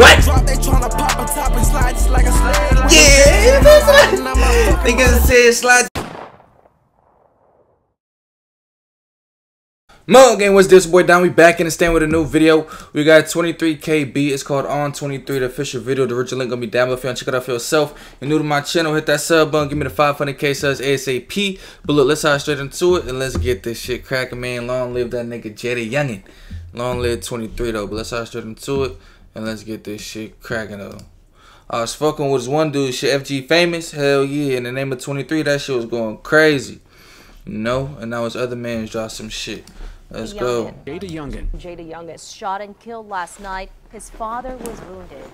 What? Yeah, niggas said slide. Mug gang, what's this boy down? We back in the stand with a new video. We got 23KayB. It's called On 23, the official video. The original link gonna be down below if you wanna check it out for yourself. If You're new to my channel, hit that sub button, give me the 500k subs ASAP. But look, let's hop straight into it and let's get this shit cracking, man. Long live that nigga JayDaYoungan. Long live 23 though, but let's hop straight into it and let's get this shit cracking though. I was fucking with this one dude, shit FG famous, hell yeah. In the name of 23, that shit was going crazy. You know? And now his other man's dropped some shit. Let's go. JayDaYoungan. Jada Youngin shot and killed last night. His father was wounded.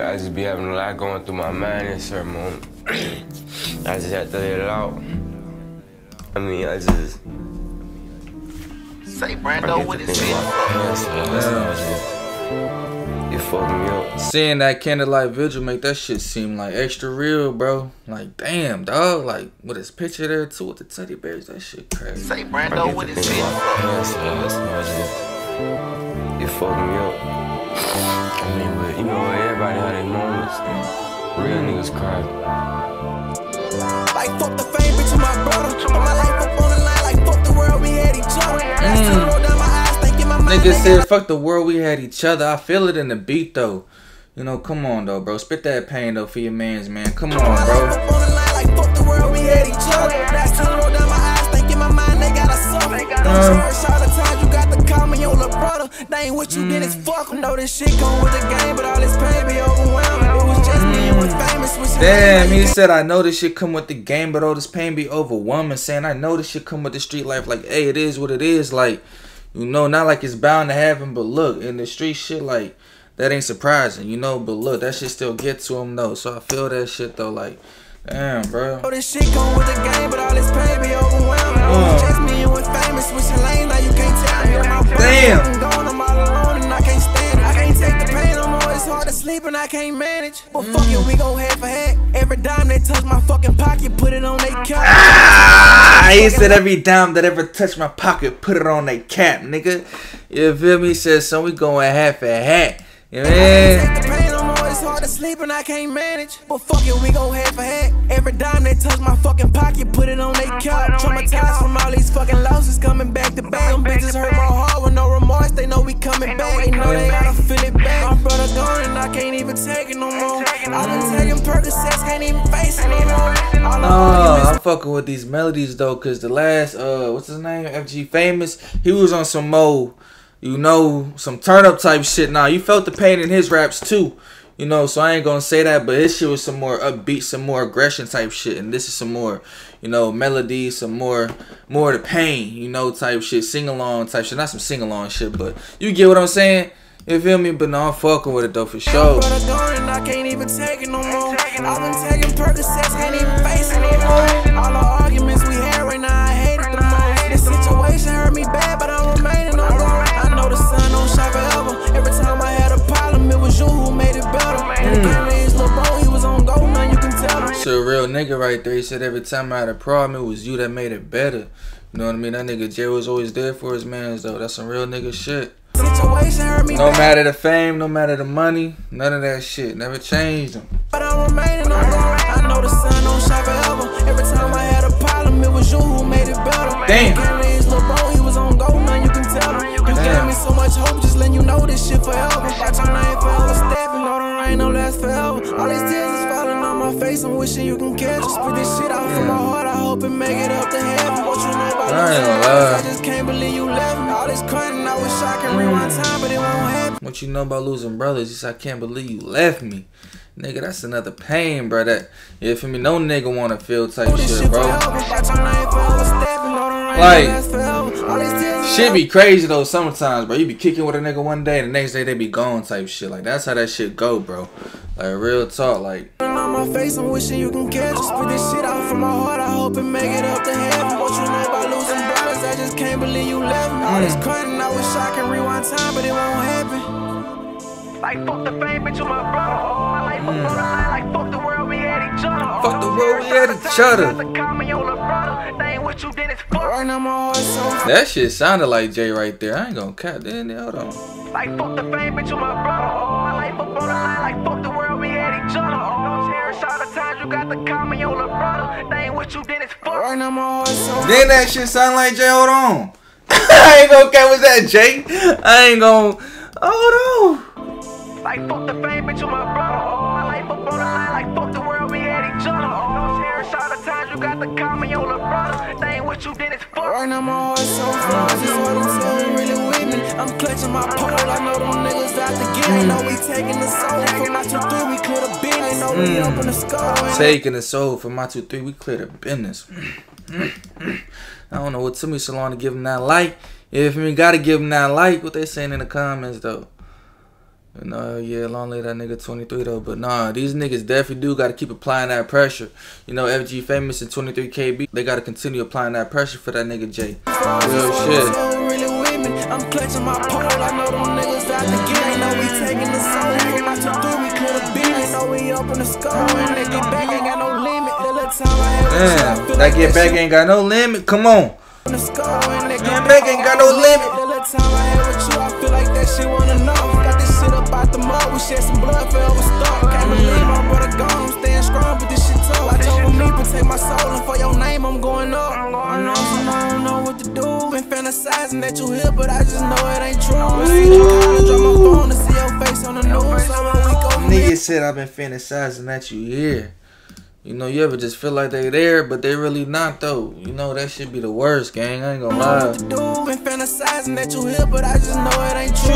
I just be having a lot going through my mind in certain moment. I just had to let it out. I mean, I just. Say Brando with his It fucked me up. Seeing that candlelight vigil make that shit seem like extra real, bro. Like, damn, dog. Like, with his picture there too with the teddy bears, that shit crazy. Say Brando with his It fucked me up. I mean, but you know what? Everybody had their moments. Real niggas cry. Like fuck the Nigga said, fuck the world, we had each other. I feel it in the beat, though. You know, come on, though, bro. Spit that pain, though, for your mans, man. Come on, bro. up on the line, like fuck the world, we had each other. Last time down my eyes, thinking my mind, they gotta suffer. Don't cherish all the times you got to call me your little brother. They ain't what you did is mm. fuck 'em. Know this shit come with the game, but all this pain be overwhelming. It was just me and was mm. famous. Damn, he said, I know this shit come with the game, but all this pain be overwhelming. Saying, I know this shit come with the street life. Like, hey, it is what it is. Like, you know, not like it's bound to happen, but look, in the street shit, like, that ain't surprising, you know. But look, that shit still get to him, though. So I feel that shit, though. Like, damn, bro. This shit come with the game, but all this pain be overwhelming. Just uh. me and famous. Wishing lane, now you can't tell me. Damn. And I can't manage. But fuck it, we gon' head for head. Every dime they touch my fucking pocket, put it on they couch. Ah, he said every dime that ever touched my pocket, put it on that cap, nigga. You feel me? He said, son, we going half a hat. You know It's hard to sleep and I can't manage. But fuck it, we gon' head for head. Every dime they touch my fucking pocket, put it on they couch. Traumatized from all these fucking losses coming back to back. Them bitches hurt my heart with no remorse. They know we coming back. They know they gotta feel it back. My brother gone and I can't even take it no more. I've been taking Percocets, can't even face it no more. Oh, I'm fucking with these melodies though, cause the last uh, what's his name? FG Famous. He was on some mo, you know, some turn up type shit. Now you felt the pain in his raps too, you know. So I ain't gonna say that, but his shit was some more upbeat, some more aggression type shit, and this is some more, you know, melody, some more, more of the pain, you know, type shit, sing along type shit. Not some sing along shit, but you get what I'm saying. You feel me? But no, I'm fucking with it though for sure. Nigga right there. He said every time I had a problem, it was you that made it better. You know what I mean? That nigga Jay was always there for his mans though. That's some real nigga shit. Situation hurt me No matter the fame, no matter the money, none of that shit. Never changed him. but I'm remaining on wrong. I know the sun don't shine forever. Every time I had a problem, it was you who made it better. Damn. And the game is little bro, he was on gold, now you can tell him. You gave Damn. me so much hope, just letting you know this shit forever. Watch forever, stepping, rain don't last forever. All these face, I'm wishing you can catch it. Spit this shit out from my heart, I hope it make it up to heaven. What you know about I losing brothers. I just can't believe you left me. All this crying, I wish I could rewind mm. time, but it won't happen. What you know about losing brothers? He said, I can't believe you left me. Nigga, that's another pain, bro. That, yeah, for me, no nigga wanna feel type shit, bro. forever, watch your name forever, stepping, know the rain Like, don't last forever. All these tears is Shit be crazy though sometimes, bro. You be kicking with a nigga one day, the next day they be gone type shit. Like that's how that shit go, bro. Like real talk, like on my face, I'm wishing you can catch it. Spit this shit out from my heart, I hope it make it up to heaven. What you know about losing brothers, I just can't believe you left me. All this mm. crying, I wish I could rewind time, but it won't happen. Like fuck the fame, bitch, you my brother. My life up on the line, like fuck the world, we had each other. Fuck the world, we had each other. Call me your little brother. They ain't what you did is fuck. Right now my heart so That shit sounded like Jay right there. I ain't gonna cut. Then hold on. Like fuck the fame, bitch, you my brother. My life up on the line, like fuck the world, we had each other. Don't cherish all the times you got to call me your little brother. That ain't what you did is fuck. Right now my heart so Then that shit sound like Jay. Hold on. I ain't gonna cut. Was that Jay? I ain't gonna. Hold on. Like fuck the fame, bitch, you my brother. My life up on the line, like fuck the world, we had each other. Don't cherish all the times you got to call me your little brother. That you did is fuck. Right now my heart so full, just hold on so you really with me. I'm clutching my pole, I know them niggas out to get. Ain't know we taking the soul from my two three, we clear the bin. Ain't know we open the skull. Taking the soul for my two three. We cleared the business. Mm. I don't know what took me so long to give him that like. If we gotta give him that like, what they saying in the comments though. Know, yeah, long live that nigga 23 though. But nah, these niggas definitely do gotta keep applying that pressure. You know, FG famous and 23KayB, they gotta continue applying that pressure for that nigga Jay. Real shit. So really with me. I'm clutching my pole, I know them niggas out to get. Ain't know we taking the soul from my two three, we clear the bin. Ain't know we open the skull. And they get back, ain't got no limit. The little time I had with you, I Damn, that get back ain't got no limit. Come on. on the skull. And they Get get back ain't got no limit. Up out the mud, we shed some blood forever stuck. Can't believe my brother gone, I'm staying strong, but this shit tough. I told him me protect my soul, and for your name, I'm going up. I know, I don't know what to do. Been fantasizing that you here, but I just know it ain't true. I see you calling, drop my phone to see your face on the news. So when we go from Nigga said I've been fantasizing that you here. You know, you ever just feel like they there, but they really not though. You know, that should be the worst, gang. I ain't gonna lie. what to do. Been fantasizing that you here, but I just know it ain't true.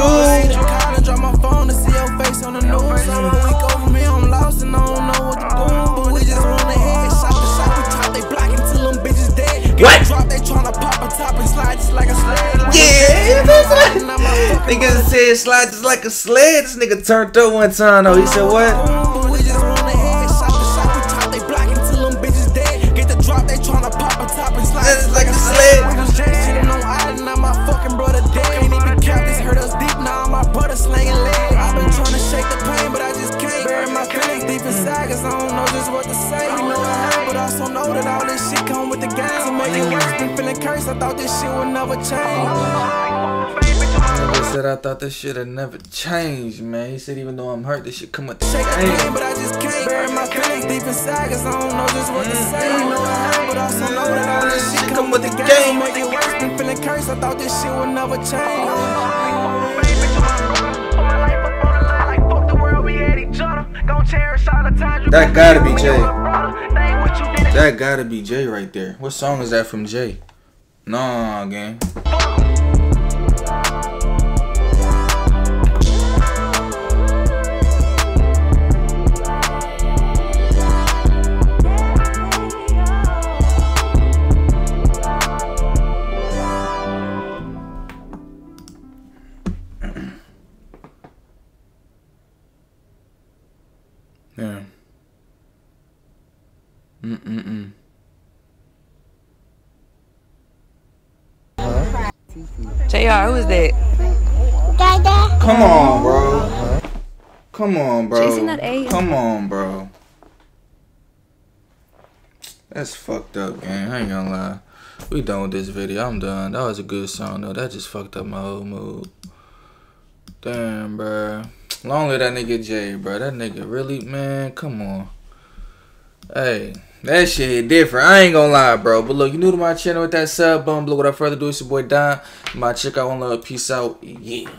I've been trying to shake the pain, but I just can't. Bury my feelings deep inside, cause I don't know just what to say. We know it hurt, but also know that all this shit come with the game. To make it worse, been feeling cursed, I thought this shit would never change. Nigga said I thought this shit had never changed, man. He said even though I'm hurt, this shit come with the Shake the pain, game. but I just can't. Bury my feelings deep inside, cause I don't know just what to mm. say. We know it hurt, but also know that all this shit come with the game. To make it worse, been feeling cursed, I thought this shit would never change. That gotta be Jay. That gotta be Jay right there. What song is that from Jay? Nah, gang. JR, who is that? Come on, bro. Come on, bro. Chasing that A. Come on, bro. That's fucked up, gang. I ain't gonna lie. We done with this video. I'm done. That was a good song, though. That just fucked up my whole mood. Damn, bro. Long live that nigga Jay, bro. That nigga really, man. Come on. Hey, that shit hit different. I ain't gonna lie, bro. But look, you new to my channel with that sub bump. Look, without further ado, it's your boy Donn. My check out one love. Peace out. Yeah.